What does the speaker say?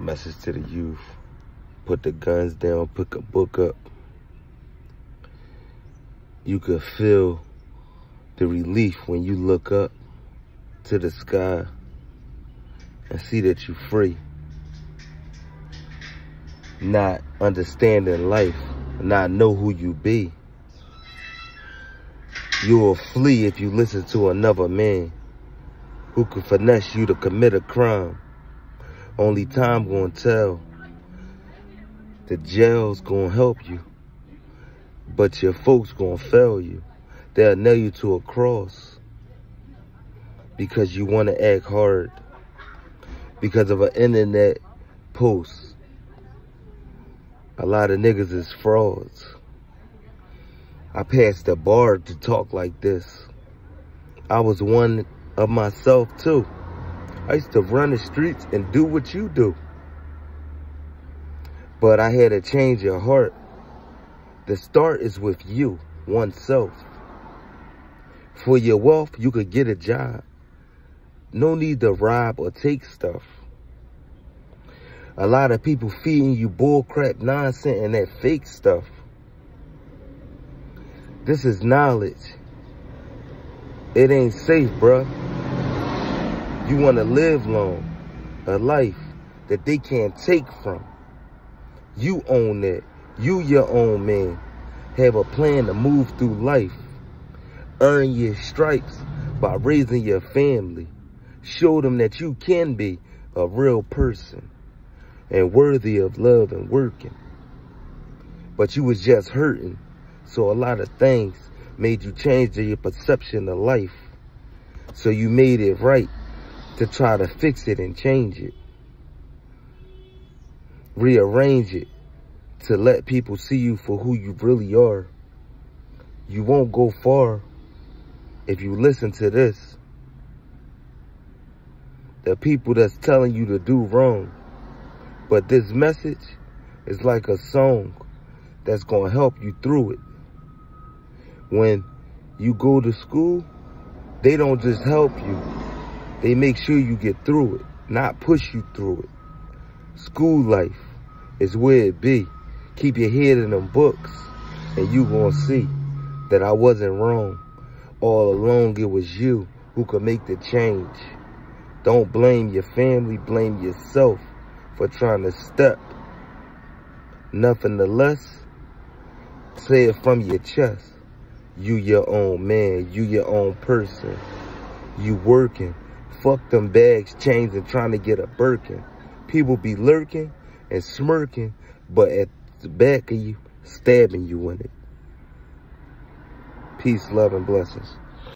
Message to the youth. Put the guns down, pick a book up. You could feel the relief when you look up to the sky and see that you're free. Not understanding life, not know who you be. You will flee if you listen to another man who could finesse you to commit a crime. Only time gonna tell. The jail's gonna help you, but your folks gonna fail you. They'll nail you to a cross because you wanna act hard because of an internet post. A lot of niggas is frauds. I passed the bar to talk like this. I was one of myself too. I used to run the streets and do what you do. But I had to change your heart. The start is with you, oneself. For your wealth, you could get a job. No need to rob or take stuff. A lot of people feeding you bullcrap nonsense and that fake stuff. This is knowledge. It ain't safe, bruh. You want to live long, a life that they can't take from. You own that. You your own man. Have a plan to move through life. Earn your stripes by raising your family. Show them that you can be a real person and worthy of love and working. But you was just hurting. So a lot of things made you change your perception of life. So you made it right to try to fix it and change it. Rearrange it to let people see you for who you really are. You won't go far if you listen to this. The people that's telling you to do wrong. But this message is like a song that's going to help you through it. When you go to school, they don't just help you. They make sure you get through it, not push you through it. School life is where it be. Keep your head in them books and you gonna see that I wasn't wrong. All along it was you who could make the change. Don't blame your family, blame yourself for trying to step. Nothing the less, say it from your chest. You your own man, you your own person. You working, Fuck them bags, chains, and trying to get a Birkin. People be lurking and smirking, but at the back of you, stabbing you in it. Peace, love, and blessings.